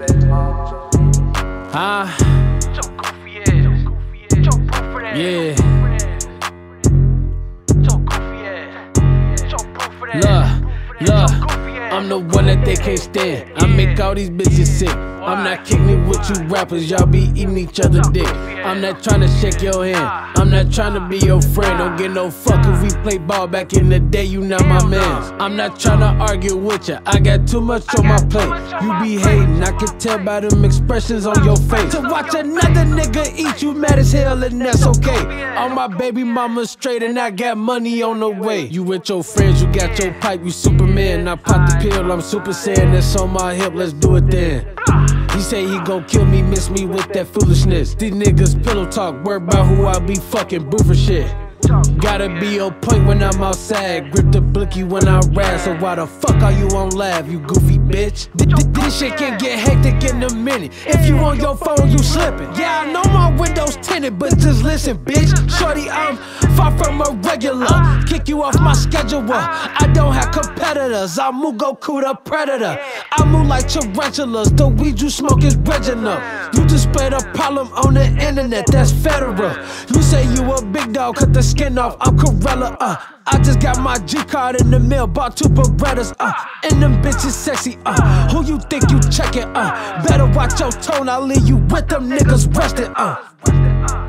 Huh? So goofy ass. So proof that. Yeah. So goofy ass. So proof that. Look, look. I'm the one that they can't stand. I make all these bitches sick. I'm not kicking it with you rappers, y'all be eating each other dick. I'm not trying to shake your hand. I'm not trying to be your friend. Don't get no fuck if we play ball back in the day, you not my man. I'm not trying to argue with ya. I got too much on my plate. You be hating, I can tell by them expressions on your face. To watch another nigga eat you mad as hell, and that's okay. All my baby mamas straight, and I got money on the way. You with your friends, you got your pipe, you Superman. I pop the pill, I'm Super Saiyan. That's on my hip, let's do it then. He say he gon' kill me, miss me with that foolishness. These niggas pillow talk, worry about who I be fucking, boo shit. Gotta be on point when I'm outside. Grip the blicky when I rap. So why the fuck are you on live, you goofy bitch? Th- th- This shit can get hectic in a minute. If you on your phone, you slipping. Yeah, I know my windows tinted, but just listen, bitch. Shorty, I'm far from a regular. Kick you off my schedule. I don't have competitors. I move Goku the Predator. I move like tarantulas. The weed you smoke is Reginald. You just spread a problem on the internet. That's federal. You say you a big dog, cut the skin off. I'm Corella. Uh. I just got my G card in the mail, bought two Berettas, uh, and them bitches sexy, uh. Who you think you checking, uh? Better watch your tone, I'll leave you with them niggas resting, uh.